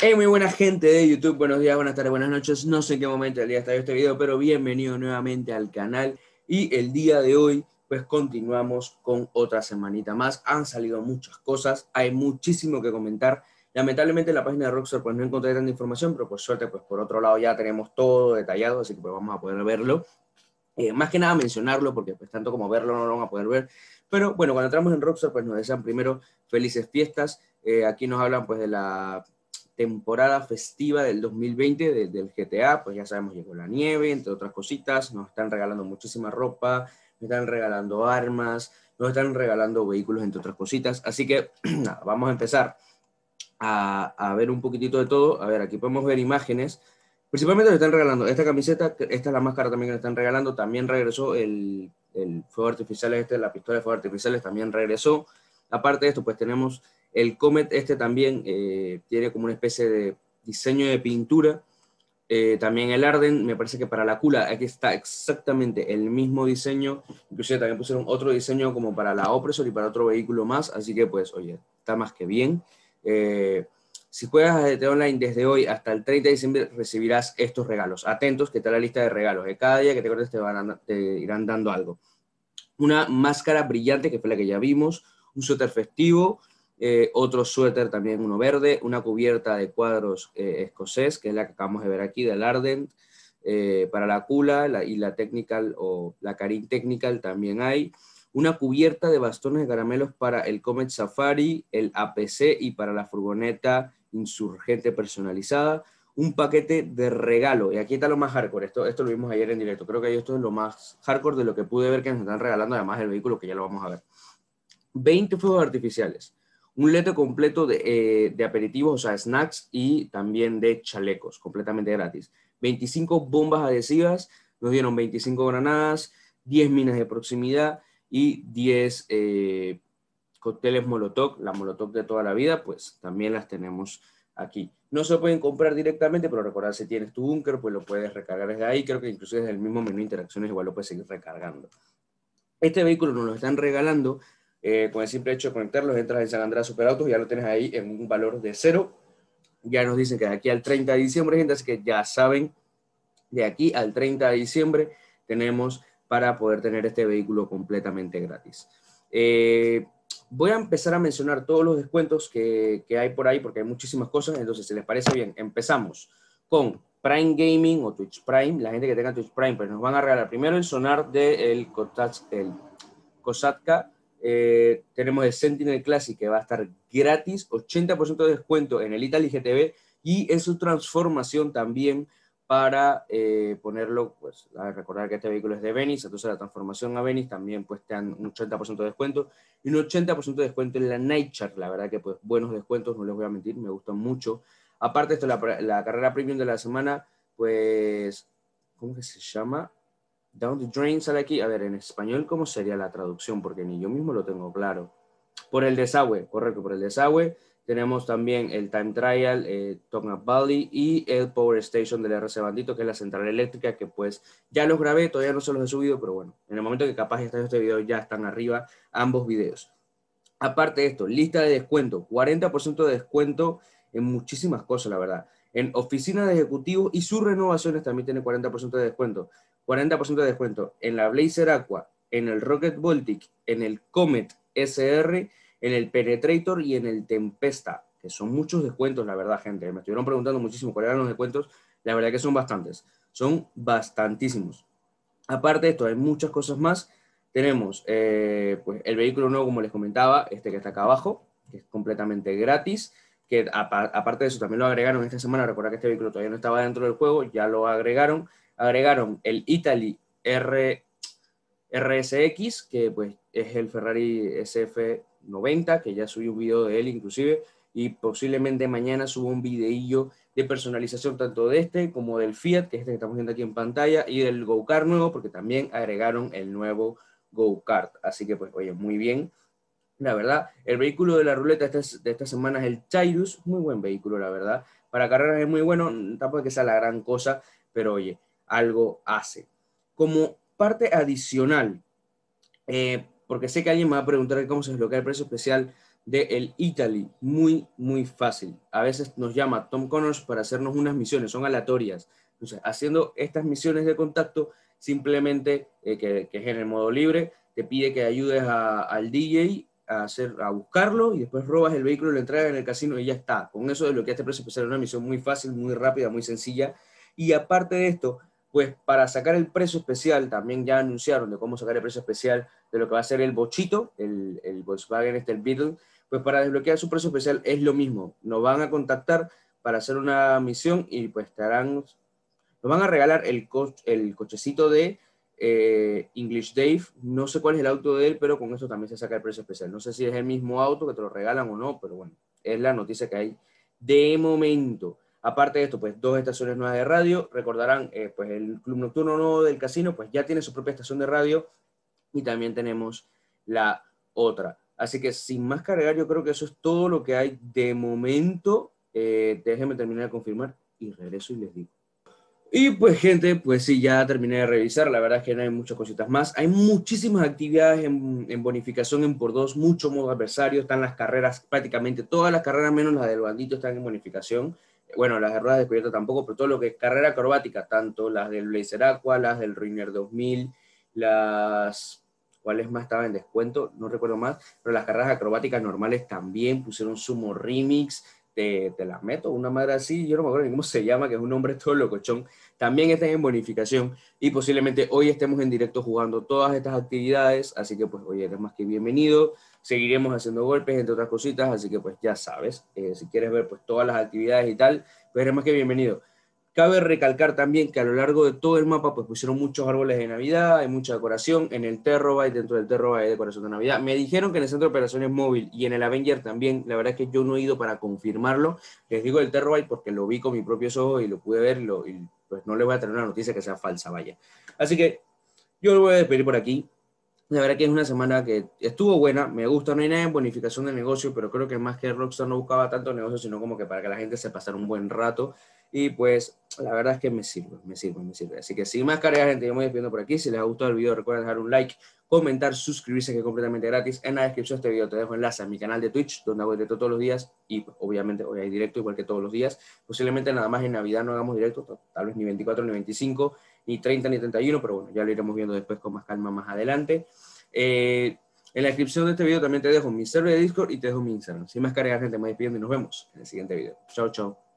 Hey, muy buena gente de YouTube, buenos días, buenas tardes, buenas noches. No sé en qué momento del día está este video, pero bienvenido nuevamente al canal. Y el día de hoy, pues continuamos con otra semanita más. Han salido muchas cosas, hay muchísimo que comentar. Lamentablemente en la página de Rockstar pues no encontré tanta información, pero por suerte, pues por otro lado ya tenemos todo detallado, así que pues vamos a poder verlo. Eh, más que nada mencionarlo, porque pues tanto como verlo no lo van a poder ver. Pero bueno, cuando entramos en Rockstar, pues nos desean primero felices fiestas. Eh, aquí nos hablan pues de la temporada festiva del 2020 del GTA, pues ya sabemos, llegó la nieve, entre otras cositas, nos están regalando muchísima ropa, nos están regalando armas, nos están regalando vehículos, entre otras cositas. Así que, vamos a empezar a, a, ver un poquitito de todo. A ver, aquí podemos ver imágenes. Principalmente nos están regalando esta camiseta, esta es la máscara también que nos están regalando, también regresó el, el fuego artificial este, la pistola de fuego artificiales también regresó. Aparte de esto, pues tenemos el Comet este también eh, tiene como una especie de diseño de pintura. Eh, también el Arden, me parece que para la cula aquí está exactamente el mismo diseño. Inclusive también pusieron otro diseño como para la Opresor y para otro vehículo más. Así que pues, oye, está más que bien. Eh, si juegas a Online desde hoy hasta el 30 de diciembre recibirás estos regalos. Atentos que está la lista de regalos. De cada día que te cortes te, van te irán dando algo. Una máscara brillante, que fue la que ya vimos. Un suéter festivo eh, otro suéter también uno verde, una cubierta de cuadros eh, escocés, que es la que acabamos de ver aquí, del Ardent, eh, para la Cula y la Technical o la Karin Technical también hay, una cubierta de bastones de caramelos para el Comet Safari, el APC y para la furgoneta insurgente personalizada, un paquete de regalo, y aquí está lo más hardcore, esto, esto lo vimos ayer en directo, creo que esto es lo más hardcore de lo que pude ver que nos están regalando, además del vehículo que ya lo vamos a ver. 20 fuegos artificiales, un leto completo de, eh, de, aperitivos, o sea, snacks y también de chalecos, completamente gratis. 25 bombas adhesivas, nos dieron 25 granadas, 10 minas de proximidad y 10 eh, cócteles Molotov, la Molotov de toda la vida, pues también las tenemos aquí. No se pueden comprar directamente, pero recordad, si tienes tu búnker, pues lo puedes recargar desde ahí. Creo que incluso desde el mismo menú de interacciones igual lo puedes seguir recargando. Este vehículo nos lo están regalando eh, con el simple hecho de conectarlos, entras en San Andrés Superautos y ya lo tienes ahí en un valor de cero. Ya nos dicen que de aquí al 30 de diciembre, gente, así que ya saben, de aquí al 30 de diciembre tenemos para poder tener este vehículo completamente gratis. Eh, voy a empezar a mencionar todos los descuentos que, que, hay por ahí porque hay muchísimas cosas, entonces si les parece bien, empezamos con Prime Gaming o Twitch Prime, la gente que tenga Twitch Prime, pues nos van a regalar primero el sonar del de Kosatka eh, tenemos el Sentinel Classic que va a estar gratis, 80% de descuento en el Italy GTV y en su transformación también para eh, ponerlo, pues, a recordar que este vehículo es de Venice, entonces la transformación a Venice también pues te dan un 80% de descuento y un 80% de descuento en la Nightchart, la verdad que pues buenos descuentos, no les voy a mentir, me gustan mucho. Aparte esto, la, la carrera premium de la semana, pues, ¿cómo que se llama? Down the Drain sale aquí. A ver, en español, ¿cómo sería la traducción? Porque ni yo mismo lo tengo claro. Por el desagüe, correcto, por el desagüe. Tenemos también el Time Trial, eh, Valley y el Power Station del RC Bandito, que es la central eléctrica, que pues ya los grabé, todavía no se los he subido, pero bueno, en el momento que capaz está este video ya están arriba ambos videos. Aparte de esto, lista de descuento, 40% de descuento en muchísimas cosas, la verdad. En oficinas de ejecutivos y sus renovaciones también tiene 40% de descuento. 40% de descuento en la Blazer Aqua, en el Rocket Baltic, en el Comet SR, en el Penetrator y en el Tempesta, que son muchos descuentos, la verdad, gente. Me estuvieron preguntando muchísimo cuáles eran los descuentos. La verdad que son bastantes. Son bastantísimos. Aparte de esto, hay muchas cosas más. Tenemos eh, pues, el vehículo nuevo, como les comentaba, este que está acá abajo, que es completamente gratis. Que aparte de eso, también lo agregaron esta semana. Recuerda que este vehículo todavía no estaba dentro del juego, ya lo agregaron agregaron el Italy R, RSX, que pues es el Ferrari SF90, que ya subí un video de él inclusive, y posiblemente mañana subo un videillo de personalización tanto de este como del Fiat, que es este que estamos viendo aquí en pantalla, y del Go-Kart nuevo, porque también agregaron el nuevo Go-Kart. Así que pues, oye, muy bien. La verdad, el vehículo de la ruleta de esta, semana es el Chairus, muy buen vehículo, la verdad. Para carreras es muy bueno, tampoco es que sea la gran cosa, pero oye, algo hace. Como parte adicional, eh, porque sé que alguien me va a preguntar cómo se desbloquea el precio especial de el Italy, muy, muy fácil. A veces nos llama Tom Connors para hacernos unas misiones, son aleatorias. Entonces, haciendo estas misiones de contacto, simplemente, eh, que, es en el modo libre, te pide que ayudes al DJ a, hacer, a buscarlo y después robas el vehículo, lo entregas en el casino y ya está. Con eso lo que este precio especial, una misión muy fácil, muy rápida, muy sencilla. Y aparte de esto, pues para sacar el precio especial, también ya anunciaron de cómo sacar el precio especial de lo que va a ser el bochito, el, Volkswagen este, el Beetle, pues para desbloquear su precio especial es lo mismo. Nos van a contactar para hacer una misión y pues te harán, nos van a regalar el, el cochecito de eh, English Dave, no sé cuál es el auto de él, pero con eso también se saca el precio especial. No sé si es el mismo auto que te lo regalan o no, pero bueno, es la noticia que hay de momento. Aparte de esto, pues dos estaciones nuevas de radio. Recordarán, eh, pues el Club Nocturno Nuevo del Casino, pues ya tiene su propia estación de radio y también tenemos la otra. Así que sin más cargar, yo creo que eso es todo lo que hay de momento. Eh, déjenme terminar de confirmar y regreso y les digo. Y pues gente, pues sí, ya terminé de revisar, la verdad es que no hay muchas cositas más. Hay muchísimas actividades en, bonificación en por dos, mucho modo adversario, están las carreras, prácticamente todas las carreras menos las del bandito están en bonificación. Bueno, las de ruedas descubiertas tampoco, pero todo lo que es carrera acrobática, tanto las del Blazer Aqua, las del Ruiner 2000, las... ¿Cuáles más estaban en descuento? No recuerdo más, pero las carreras acrobáticas normales también pusieron Sumo Remix, te, las meto, una madre así, yo no me acuerdo ni cómo se llama, que es un nombre todo locochón, también están en bonificación y posiblemente hoy estemos en directo jugando todas estas actividades, así que pues oye, eres más que bienvenido, seguiremos haciendo golpes, entre otras cositas, así que pues ya sabes, eh, si quieres ver pues todas las actividades y tal, pues eres más que bienvenido. Cabe recalcar también que a lo largo de todo el mapa pues pusieron muchos árboles de Navidad, hay mucha decoración, en el Terrorbyte, dentro del Terrorbyte hay decoración de Navidad. Me dijeron que en el centro de operaciones móvil y en el Avenger también, la verdad es que yo no he ido para confirmarlo. Les digo el Terrorbyte porque lo vi con mis propios ojos y lo pude ver y pues no les voy a tener una noticia que sea falsa, vaya. Así que yo lo voy a despedir por aquí. La verdad que es una semana que estuvo buena, me gusta, no hay nada en bonificación de negocio, pero creo que más que Rockstar no buscaba tanto negocio, sino como que para que la gente se pasara un buen rato y pues la verdad es que me sirve, me sirve, me sirve. Así que sin más cargas, gente, yo me despido por aquí. Si les ha gustado el video, recuerden dejar un like, comentar, suscribirse, que es completamente gratis. En la descripción de este video te dejo enlace a mi canal de Twitch, donde hago directo todos los días. Y pues, obviamente hoy hay directo igual que todos los días. Posiblemente nada más en Navidad no hagamos directo, tal vez ni 24, ni 25, ni 30, ni 31, pero bueno, ya lo iremos viendo después con más calma más adelante. Eh, en la descripción de este video también te dejo mi server de Discord y te dejo mi Instagram. Sin más cargas, gente, me despido y nos vemos en el siguiente video. Chao, chao.